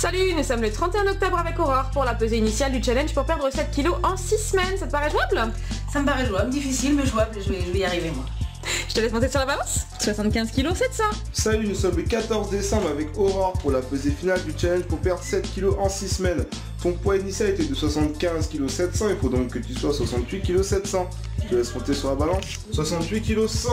Salut, nous sommes le 31 octobre avec Aurore pour la pesée initiale du challenge pour perdre 7 kilos en 6 semaines. Ça te paraît jouable? Ça me paraît jouable, difficile mais jouable, je vais, je vais y arriver moi. Je te laisse monter sur la balance 75 kg 700 Salut, nous sommes le 14 décembre avec Aurore pour la pesée finale du challenge pour perdre 7 kg en 6 semaines. Ton poids initial était de 75 kg 700, il faut donc que tu sois 68 kg 700. Je te laisse monter sur la balance. 68 kg 100